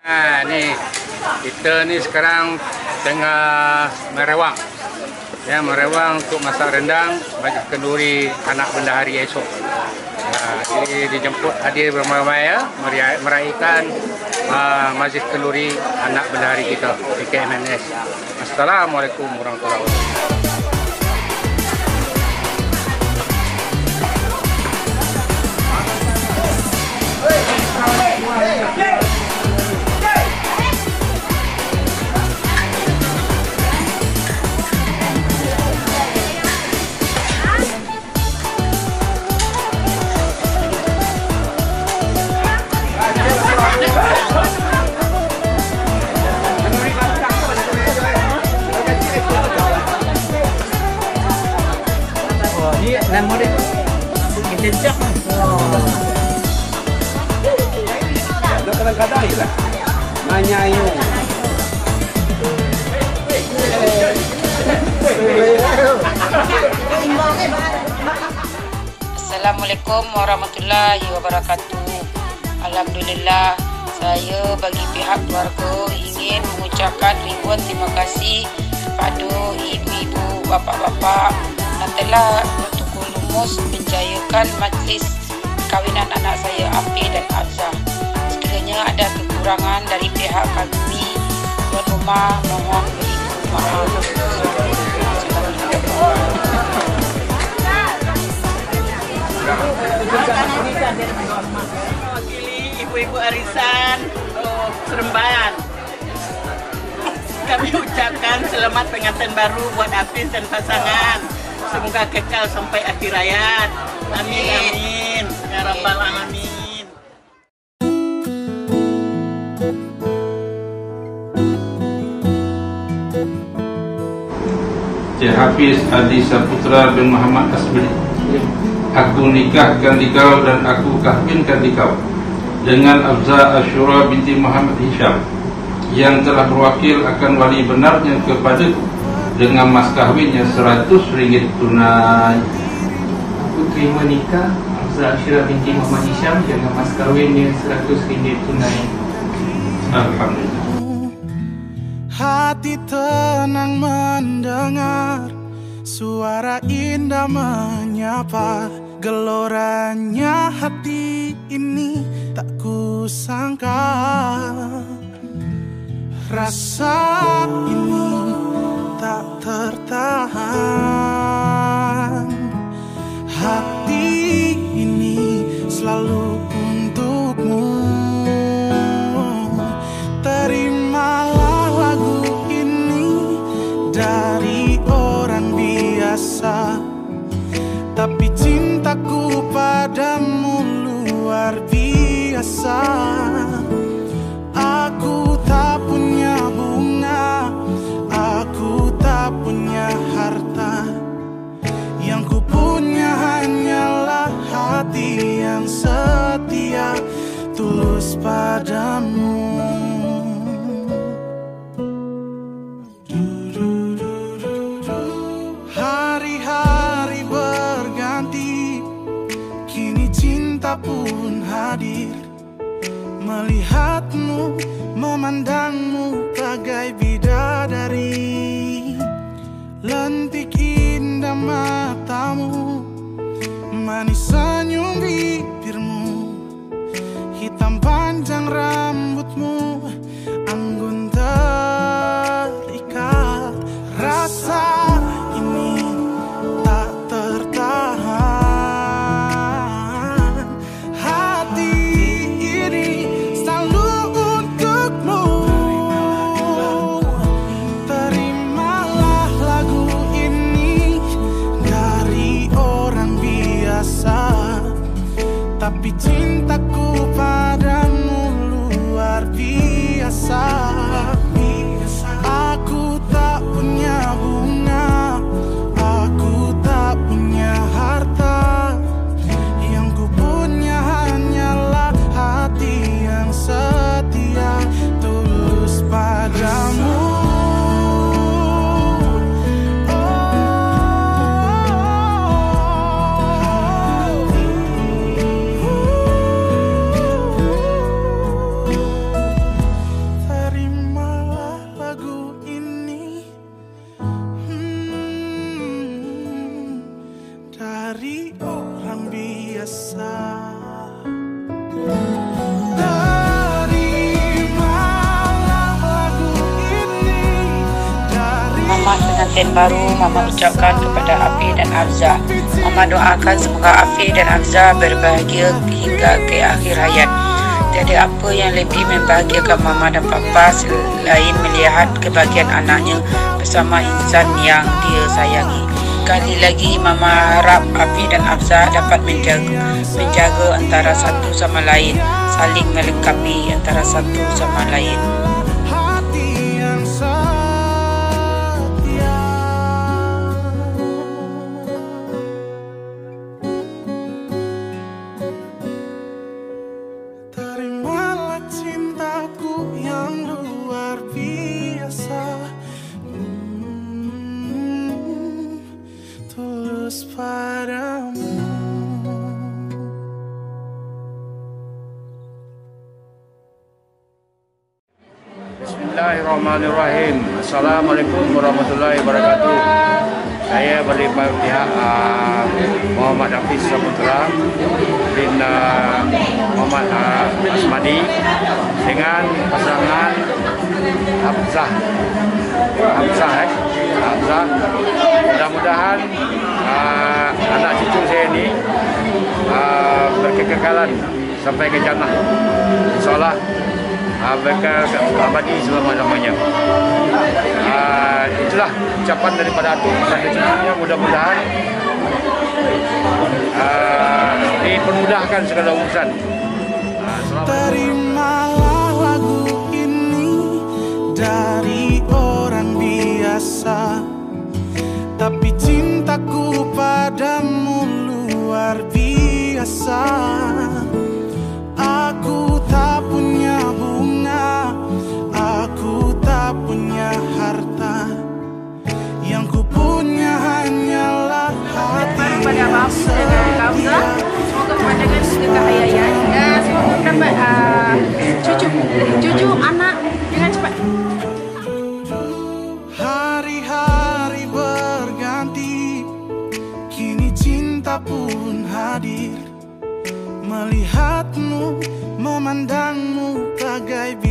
Nah, ni kita ni sekarang tengah merewang. Ya, merewang untuk masak rendang bagi kenduri anak bendahari esok. Uh, jadi dijemput hadir beramai-ramai ya, meraihkan uh, majlis kenduri anak bendahari kita di KMNS. Assalamualaikum warahmatullahi wabarakatuh. Nan mo rin. Kitensyak. Ano ka lang kadahi lah? Manyayo. Assalamualaikum warahmatullahi wabarakatuh. Alhamdulillah, saya bagi pihak keluarga ingin mengucapkan ribuan terima kasih kepada ibu-ibu, bapa-bapa yang telah lumus menjayakan majlis kawinan anak saya Api dan Abzah. Sekiranya ada kekurangan dari pihak kami, tuan rumah mohon beribu maaf. Mewakili ibu-ibu arisan oh, Seremban. Kami ucapkan selamat pengantin baru buat Apis dan pasangan. Semoga kekal sampai akhir hayat. Amin amin. Ya rabbal alamin. Cik Hafiz Adi Saputra bin Muhammad Asbri Aku nikahkan dikau dan aku kahwinkan dikau Dengan Abza Ashura binti Muhammad Hisham Yang telah berwakil akan wali benarnya kepadaku Dengan mas kahwinnya seratus ringgit tunai. Aku terima nikah Abza Ashira binti Muhammad Hisham dengan mas kahwinnya 100 ringgit tunai. Alhamdulillah. Hati tenang mendengar Suara indah menyapa. Geloranya hati ini tak kusangka. Rasa ini tak tertahan. Hati ini selalu untukmu. Terimalah lagu ini dari orang biasa. Tapi cintaku padamu luar biasa Tulus padamu. Hari-hari berganti Kini cinta pun hadir. Melihatmu, memandangmu bagai bidadari. Lentik indah matamu Manis panjang pengantin baru Mama ucapkan kepada Afi dan Afza. Mama doakan semoga Afi dan Afza berbahagia hingga ke akhir hayat. Tiada apa yang lebih membahagiakan Mama dan Papa selain melihat kebahagiaan anaknya bersama insan yang dia sayangi. Kali lagi Mama harap Afi dan Afza dapat menjaga, menjaga antara satu sama lain, saling melengkapi antara satu sama lain. Bismillahirrahmanirrahim. Assalamualaikum warahmatullahi wabarakatuh. Saya daripada pihak uh, Muhammad Hafiz Saputra bin uh, Muhammad uh, Asmadi dengan pasangan Hamzah. Hamzah eh. Hamzah. Mudah-mudahan uh, anak cucu saya ini uh, berkekekalan sampai ke jannah. InsyaAllah mereka abadi selama-lamanya. Uh, itulah ucapan daripada Atuk dan mudah-mudahan uh, dipermudahkan segala urusan. Uh. Terimalah lagu ini dari orang biasa Tapi cintaku padamu luar biasa uh, cucu, cucu anak dengan cepat. Hari-hari berganti Kini cinta pun hadir Melihatmu, memandangmu bagai bidadari